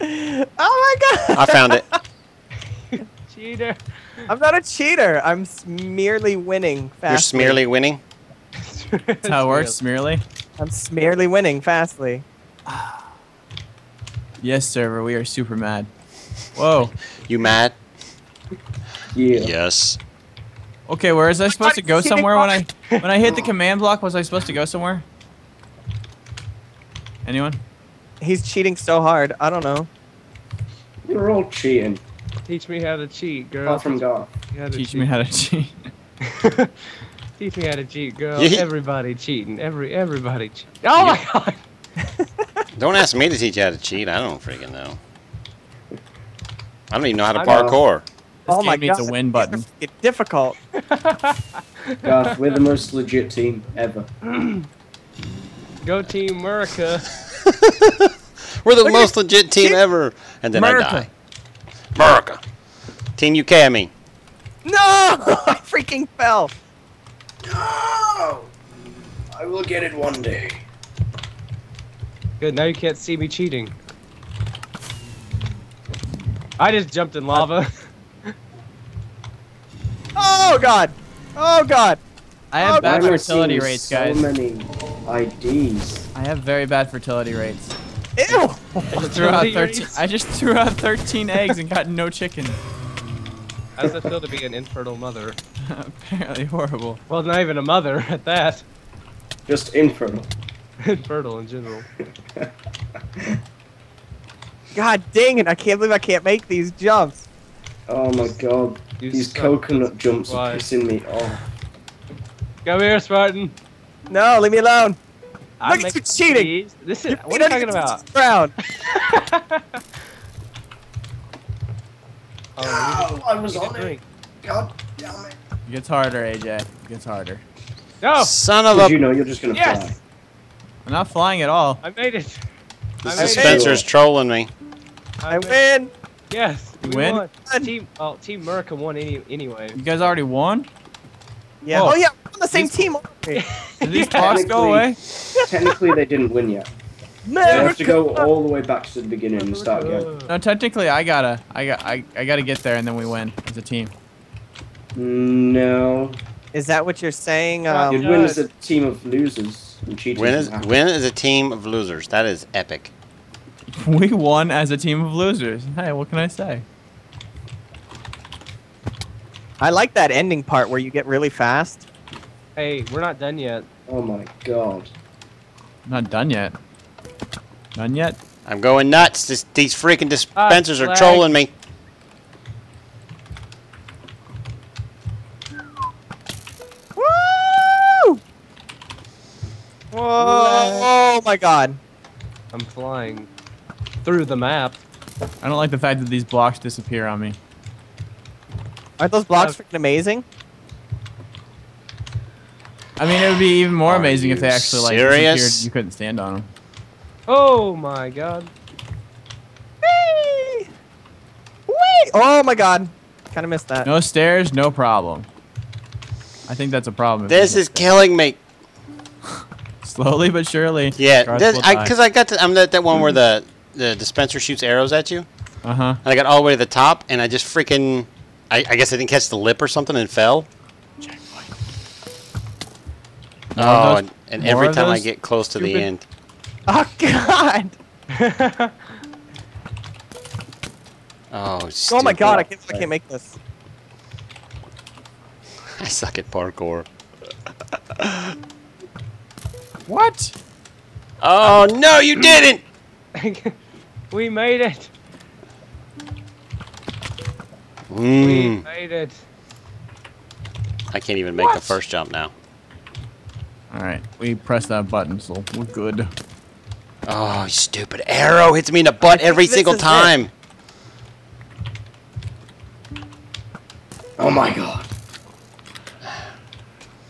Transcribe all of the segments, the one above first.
Oh my god! I found it. Cheater. I'm not a cheater. I'm s- merely winning You're fastly. smearly winning. That's how it works, Smearly. I'm merely winning fastly. Yes, server, we are super mad. Whoa. You mad? Yeah. Yes. Okay, where is I supposed to go somewhere when I when I hit the command block? Was I supposed to go somewhere? Anyone? He's cheating so hard. I don't know. You're all cheating. Teach me how to cheat, girl. Apart from Teach me how to Teach cheat. me how to cheat. Teach me how to cheat, girl. Yeah. Everybody cheating. Every everybody cheating. Oh my god. Don't ask me to teach you how to cheat. I don't freaking know. I don't even know how to I know. parkour. This oh game my needs god. a win button. It's difficult. Garth, we're the most legit team ever. Go Team America. We're the Look most legit team Team- ever. And then America. I die. America. Team UK, I mean. No! I freaking fell. No! I will get it one day. Good. Now you can't see me cheating. I just jumped in lava. Oh god. Oh god. I have Oh, bad Why am I fertility seeing rates, so guys. many IDs. I have very bad fertility rates. Ew. I just threw out 13. I just threw out 13 eggs and got no chicken. How does it feel to be an infertile mother? Apparently horrible. Well, not even a mother at that. Just infertile. Infertile in general. God dang it. I can't believe I can't make these jumps. Oh my god. You These suck. coconut jumps Why? are pissing me off. Come here, Spartan. No, leave me alone. I Look at you cheating. these. This is Your what feet are you talking about? touch the Ground. Oh, Oh, I was on to it. drink. God damn it. It gets harder, AJ. It gets harder. No, Son of a. you know you're just gonna Yes! fly? I'm not flying at all. I made it. I This made is it. Spencer's trolling me. I made- win. Yes, You we win? won. Team, oh, Team America won any, anyway. You guys already won? Yeah. Oh. Oh, yeah. We're on the same These- team. aren't we? Did these Yeah. blocks go away? Technically, they didn't win yet. You have to go all the way back to the beginning and start again. No, technically I gotta, I got, I, I gotta get there and then we win as a team. No. Is that what you're saying? Well, You'd Um, win as a team of losers and cheaters. Win is, would win is a team of losers. That is epic. We won as a team of losers. Hey, what can I say? I like that ending part where you get really fast. Hey, we're not done yet. Oh my god. Not done yet. Done yet? I'm going nuts. This, these freaking dispensers are trolling me. Woo! Whoa! Oh my god. I'm flying through the map. I don't like the fact that these blocks disappear on me. Aren't those blocks Uh, freaking amazing? I mean, it would be even more Are amazing if they actually like serious? disappeared. You couldn't stand on them. Oh my god. Whee! Whee! Oh my god. Kind of missed that. No stairs, no problem. I think that's a problem. This is killing me. slowly but surely. Yeah, Garth this, I because I got to, I'm at that one where the the dispenser shoots arrows at you, Uh huh. and I got all the way to the top, and I just freaking, I, I guess I didn't catch the lip or something and fell. Oh, those- and, and every time I get close to the end, Oh god. oh, Oh my god. I can't, I can't make this. I suck at parkour. What? Oh no, you didn't! we made it. We Mm, made it. I can't even make the first jump now. All right, we pressed that button, so we're good. Oh, stupid arrow hits me in the butt every single is it. time. Oh my god.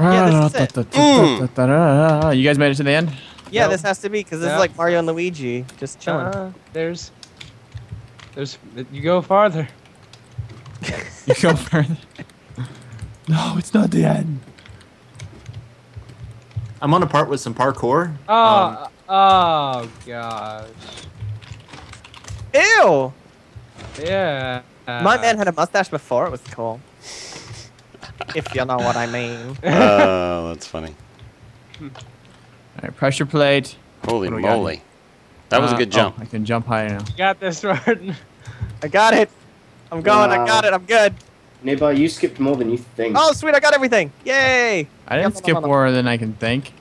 Yeah, this is it. Mm. You guys made it to the end? Yeah, No. this has to be because this Yeah. is like Mario and Luigi just chilling. Uh, there's, there's. You go farther. You go further. No, it's not the end. I'm on a part with some parkour. Oh, Um, oh gosh. Ew! Yeah. My man had a mustache before. It was cool. if you know what I mean. Oh, that's funny. All right, pressure plate. Holy What do we got moly. That was a Uh, good oh, jump. I can jump higher now. You got this, Martin. I got it. I'm going. I got it. I'm good. Nearby, you skipped more than you think. Oh, sweet. I got everything. Yay. I didn't Yum, skip yum, yum. more than I can think.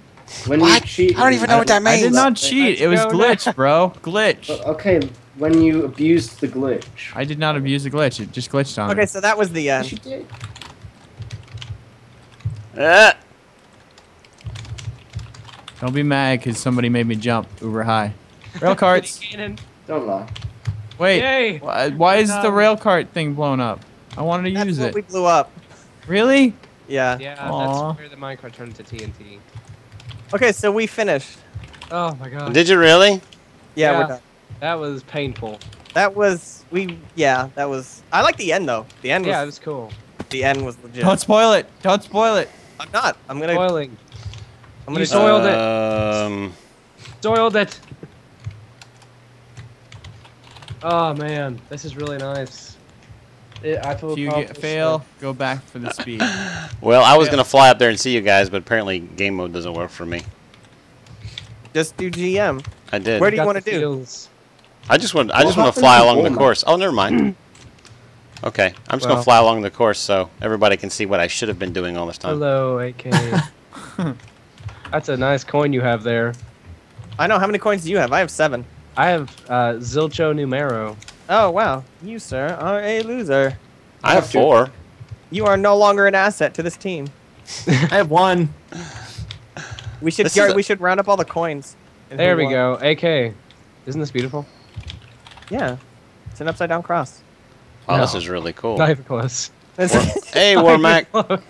when What? you cheat, I don't even know what that means. I did not cheat. It was glitch, bro. Glitch. But, okay, when you abused the glitch. I did not abuse the glitch. It just glitched on Okay, me. so that was the Yes, you end. did. Ah! Don't be mad because somebody made me jump uber high. Rail carts. Don't lie. Wait. Yay. Why, why is the rail cart thing blown up? I wanted to That's use what it. we blew up. Really? Yeah. Yeah, Aw. that's where the minecart turned to TNT. Okay, so we finished. Oh my god. Did you really? Yeah, Yeah. we're done. That was painful. That was we. Yeah, that was. I like the end though. The end was. Yeah, it was cool. The end was legit. Don't spoil it. Don't spoil it. I'm not. I'm gonna. Spoiling. I'm you gonna. soiled it. Um, Soiled it. Oh man, this is really nice. It, I feel If you get accomplished. fail, go back for the speed. well, I was going to fly up there and see you guys, but apparently game mode doesn't work for me. Just do GM. I did. Where do you wanna do? I just want I just want to fly to along the course. Oh, never mind. Okay, I'm just Well. gonna fly along the course so everybody can see what I should have been doing all this time. Hello, AK. That's a nice coin you have there. I know. How many coins do you have? I have seven. I have uh, Zilcho Numero. Oh wow. You sir are a loser. I have four. You are no longer an asset to this team. I have one. We should. This a- we should round up all the coins. There we won. go. AK. Isn't this beautiful? Yeah. It's an upside down cross. Wow, this is really cool. Not even close. Hey, Warmack.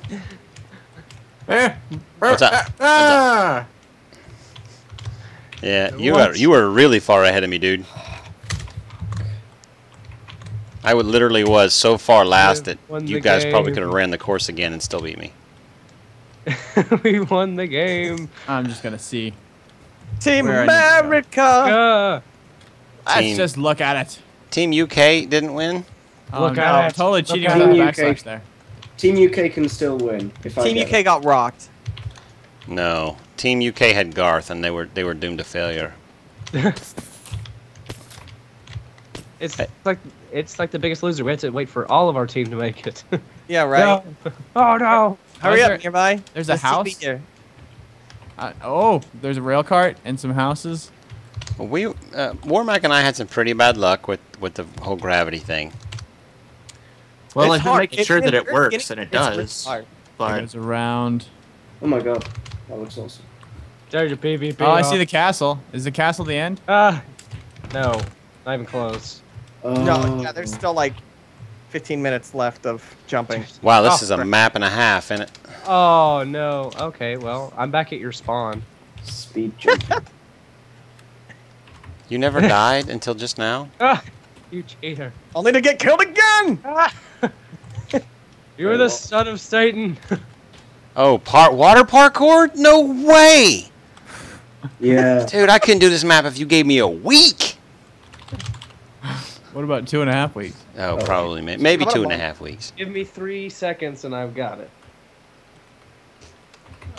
Eh, What's up? Ah! Yeah, you What? are you were really far ahead of me, dude. I would literally was so far last that you the guys probably could have ran the course again and still beat me. we won the game. I'm just gonna see. Team Where I need to go. America. Let's Team- just look at it. Team UK didn't win. Oh, Look no, at it. Totally cheating at with the backslash UK. there. Team UK can still win. If I Team get UK it. got rocked. No, Team UK had Garth, and they were they were doomed to failure. it's Hey. like it's like the biggest loser. We had to wait for all of our team to make it. Yeah, right. No. Oh no! Hurry Is up, there- nearby. there's a Let's house? here. Uh, oh, there's a rail cart and some houses. We uh, Warmack and I had some pretty bad luck with with the whole gravity thing. Well, It's I've been making It- sure in that the it works, beginning, and it it's really does. hard. It But goes around. Oh my god. That looks awesome. There's your PvP. Oh, I see the castle. Is the castle the end? Ah, no, not even close. No, yeah, there's still like 15 minutes left of jumping. Wow, this Oh, is a crap. map and a half, isn't it. Oh no. Okay, well, I'm back at your spawn. speed jump. You never died until just now. Ah, you cheater. Only to get killed again! Ah. You're the son of Satan. Oh, par- water parkour? No way, yeah. dude! I couldn't do this map if you gave me a week. What about two and a half weeks? Oh, Oh. probably may- maybe How about two and a one? half weeks. Give me three seconds and I've got it.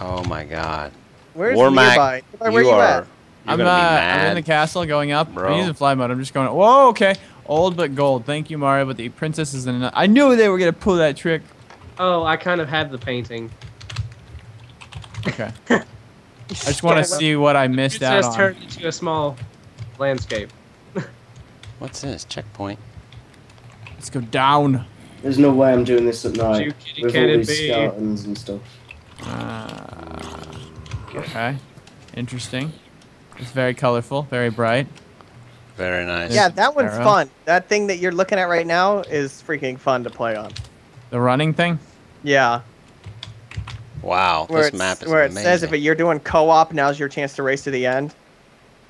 Oh my God, Where's Warmack, nearby? Nearby, Where you you, are. at? You're I'm, gonna uh, be I'm in the castle going up. Bro. I'm using fly mode. I'm just going. Whoa, okay. Old but gold. Thank you, Mario. But the princess is in. I knew they were gonna pull that trick. Oh, I kind of had the painting. Okay. I just want to see what I missed out Princess Just turned into a small landscape. What's this checkpoint? Let's go down. There's no way I'm doing this at night. You kitty with can all these be? skeletons and stuff. Uh, okay. Interesting. It's very colorful, very bright. Very nice. Yeah, that one's Arrow. fun. That thing that you're looking at right now is freaking fun to play on. The running thing. Yeah. Wow, Where, this map is where it says if you're doing co-op, now's your chance to race to the end.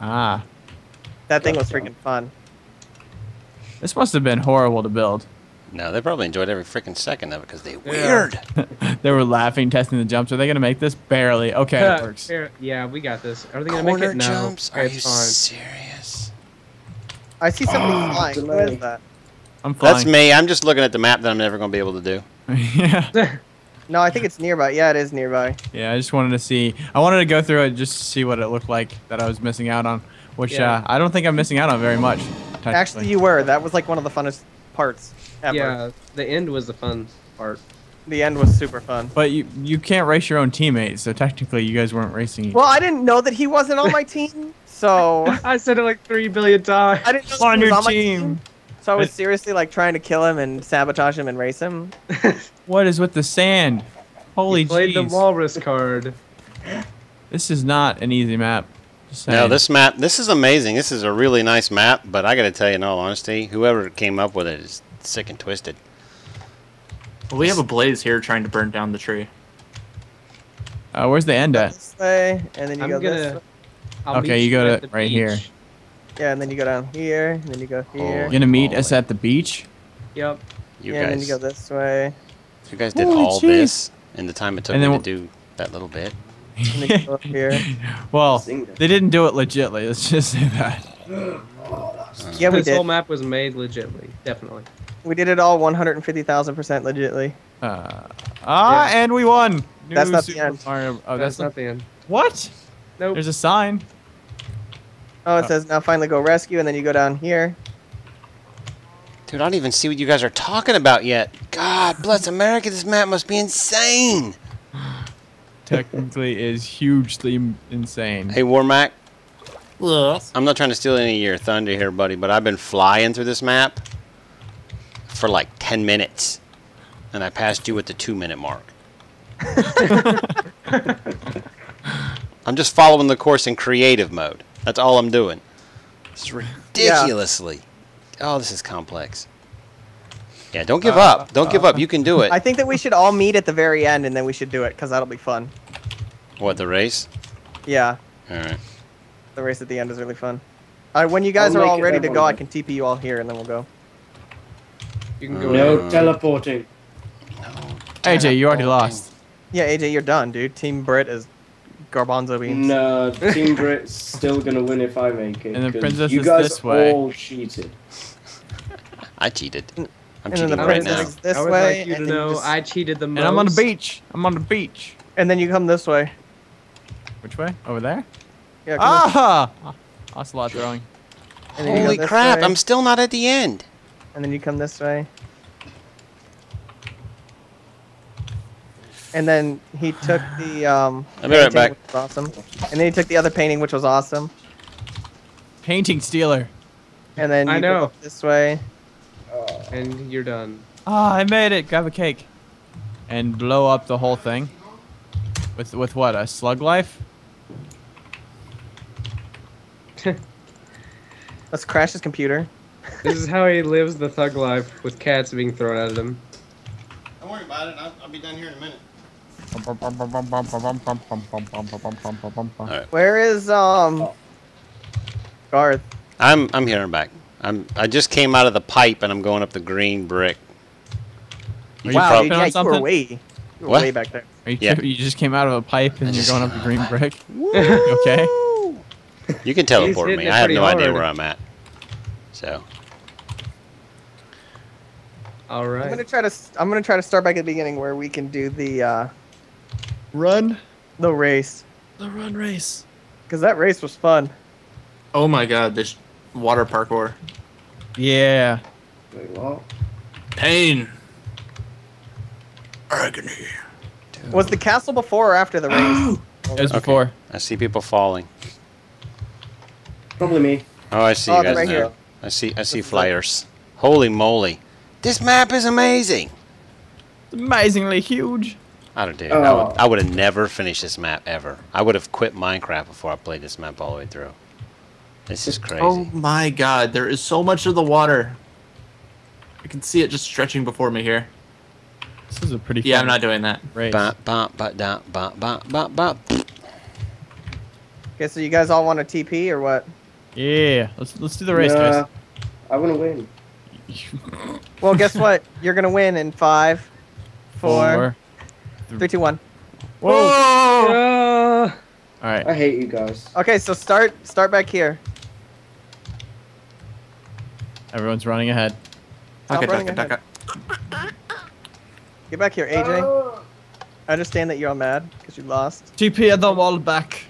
Ah, That thing was Gotcha. freaking fun. This must have been horrible to build. no, they probably enjoyed every freaking second of it because they weird. they were laughing, testing the jumps. Are they gonna make this? Barely. Okay, it works. Yeah, we got this. Are they gonna make Corner it? No. jumps? Okay, Are it's you fine. serious? I see something flying. Who delay. is that? I'm flying. That's me. I'm just looking at the map that I'm never going to be able to do. yeah. No, I think it's nearby. Yeah, it is nearby. Yeah, I just wanted to see. I wanted to go through it just to see what it looked like that I was missing out on, which Yeah. uh, I don't think I'm missing out on very much. Actually, you were. That was like one of the funnest parts ever. Yeah, the end was the fun part. The end was super fun. But you you can't race your own teammates, so technically you guys weren't racing. each Well, I didn't know that he wasn't on my team, so I said it like three billion times. I didn't know On he was your on my team. So I was seriously like trying to kill him and sabotage him and race him. What is with the sand? Holy He played the walrus card. This is not an easy map. Just No, this map, this is amazing. This is a really nice map, but I got to tell you, in all honesty, whoever came up with it is sick and twisted. Well, we have a blaze here trying to burn down the tree. Uh, where's the end at? This way, and then you I'm go gonna. way. Okay, you go to- the right here. Yeah, and then you go down here, and then you go here. You're gonna meet us at the beach? Yep. You yeah, and then you go this way. you guys did Holy all jeez. this in the time it took And me to do that little bit. And then you go up here. well, they didn't do it legitly. Let's just say that. Yeah, we this did. whole map was made legitly, definitely. We did it all 150,000% legitly. Uh, ah, Yeah. and we won. That's New not the end. Mario- Oh, that's, that's, not the end. what? Nope. There's a sign. Oh, it Oh. says now finally go rescue, and then you go down here. Dude, I don't even see what you guys are talking about yet. God bless America, this map must be insane. Technically, is hugely insane. Hey, Warmack, Yes. I'm not trying to steal any of your thunder here, buddy, but I've been flying through this map for like 10 minutes, and I passed you at the two minute mark. I'm just following the course in creative mode. That's all I'm doing. It's is ridiculously. Oh, this is complex. Yeah, don't give up. Don't give up. You can do it. I think that we should all meet at the very end, and then we should do it, because that'll be fun. What, the race? Yeah, All right. the race at the end is really fun. Uh, when you guys I'll are all ready to go. I can TP you all here, and then we'll go. You can go. No Uh, teleporting. No. AJ, you already lost. Yeah, AJ, you're done, dude. Team Brit is garbanzo beans. No, Team Brit's still gonna win if I make it. And the 'cause princess you is guys this way. all cheated. I cheated. I'm and then cheating the right princess now. this I would way, like you to and, then know just- I cheated the most. And I'm on the beach. I'm on the beach. and then you come this way. Which way? Over there? Yeah, come this- Ah! Ocelot throwing. and then you go Holy crap, way, I'm still not at the end. And then you come this way. And then he took the um. I'll be right back. which was awesome. And then he took the other painting, which was awesome. Painting stealer. And then I you go know. up this way. And you're done. Ah, I made it. Grab a cake. And blow up the whole thing. With with what? A slug life? Let's crash his computer. This is how he lives the thug life with cats being thrown at him. Don't worry about it. I'll, I'll be done here in a minute. Where is um? Garth. I'm I'm here and back. I'm I just came out of the pipe and I'm going up the green brick. Are you wow, propping dude, on yeah, you were something? way, you were What? way back there. Are you, Yeah. you just came out of a pipe and I you're going up the green brick? Okay? You can teleport me. I have pretty no idea where I'm at. So All right. I'm gonna try to. s- I'm gonna try to start back at the beginning where we can do the uh Run. the race The run race. because that race was fun. Oh my god, this water parkour. Yeah. Wait, what? Pain. Agony. Was the castle before or after the race? It was Okay. before. I see people falling. Probably me. Oh, I see Oh, you guys right now. here. I see I see This is flyers. Holy moly. This map is amazing. It's amazingly huge. I don't do. I would, Oh. I would have never finished this map ever. I would have quit Minecraft before I played this map all the way through. This is crazy. Oh my god, there is so much of the water. I can see it just stretching before me here. This is a pretty Yeah, I'm not doing that. race. Ba, ba, ba, da, ba, ba, ba, ba. Okay, so you guys all want a TP or what? Yeah. Let's let's do the race, Nah, guys. I want to win. Well, guess what? You're gonna win in five, four, three, two, one. Whoa. Uh, All right. I hate you guys. Okay, so start start back here. Everyone's running ahead. Stop Okay, running ducka, ahead. ducka. Get back here, AJ. Oh. I understand that you're all mad because you lost. TP at the wall back.